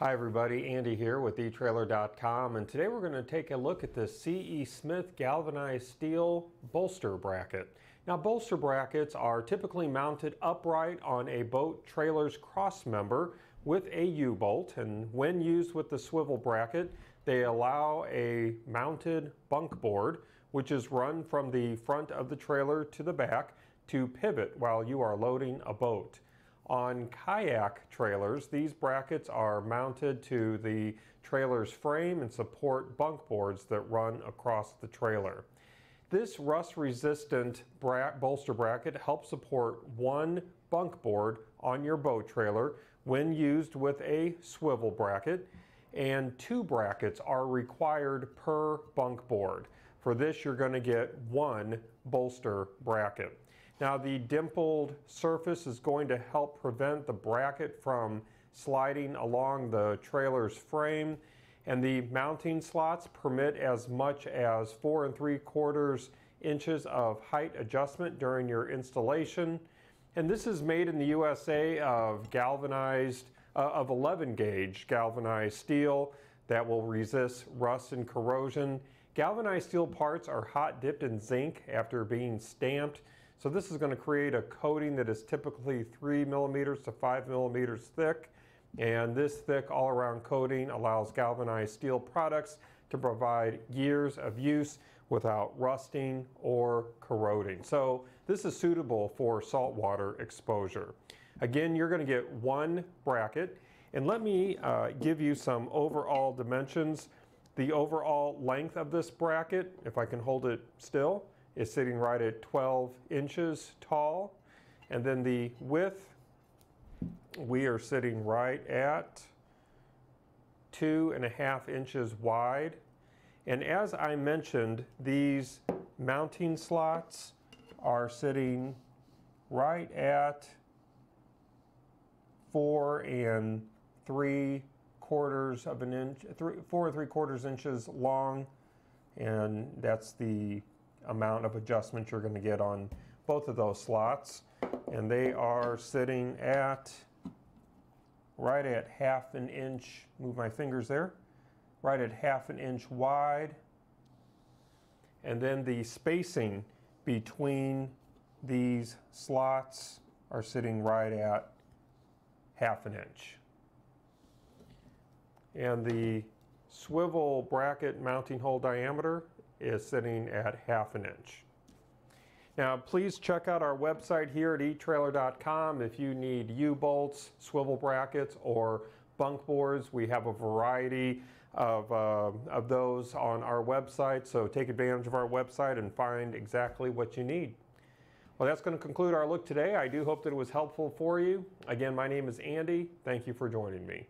Hi everybody, Andy here with eTrailer.com and today we're going to take a look at the C.E. Smith galvanized steel bolster bracket. Now bolster brackets are typically mounted upright on a boat trailer's cross member with a U-bolt and when used with the swivel bracket they allow a mounted bunk board which is run from the front of the trailer to the back to pivot while you are loading a boat. On kayak trailers, these brackets are mounted to the trailer's frame and support bunk boards that run across the trailer. This rust-resistant bra bolster bracket helps support one bunk board on your boat trailer when used with a swivel bracket, and two brackets are required per bunk board. For this, you're going to get one bolster bracket. Now the dimpled surface is going to help prevent the bracket from sliding along the trailer's frame and the mounting slots permit as much as four and three quarters inches of height adjustment during your installation. And this is made in the USA of galvanized, uh, of 11 gauge galvanized steel that will resist rust and corrosion. Galvanized steel parts are hot dipped in zinc after being stamped so this is going to create a coating that is typically 3 millimeters to 5 millimeters thick. And this thick all around coating allows galvanized steel products to provide years of use without rusting or corroding. So this is suitable for saltwater exposure. Again, you're going to get one bracket. And let me uh, give you some overall dimensions. The overall length of this bracket, if I can hold it still, is sitting right at 12 inches tall. And then the width, we are sitting right at two and a half inches wide. And as I mentioned, these mounting slots are sitting right at four and three quarters of an inch, three, four and three quarters inches long. And that's the amount of adjustment you're going to get on both of those slots. And they are sitting at right at half an inch, move my fingers there, right at half an inch wide. And then the spacing between these slots are sitting right at half an inch. And the swivel bracket mounting hole diameter is sitting at half an inch. Now please check out our website here at eTrailer.com if you need U-bolts, swivel brackets, or bunk boards. We have a variety of, uh, of those on our website, so take advantage of our website and find exactly what you need. Well, that's going to conclude our look today. I do hope that it was helpful for you. Again, my name is Andy. Thank you for joining me.